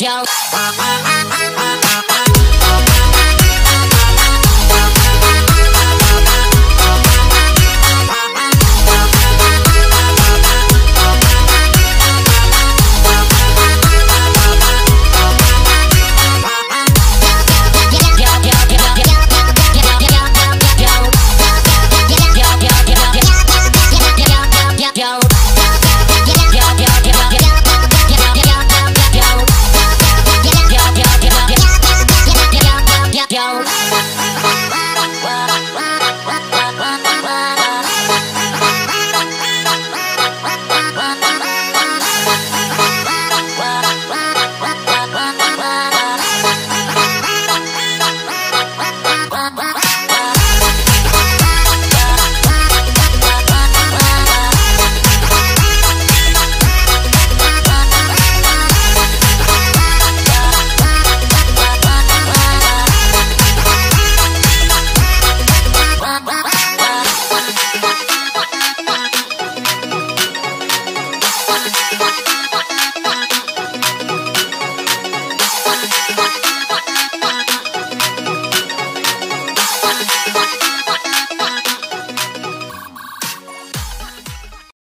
yo.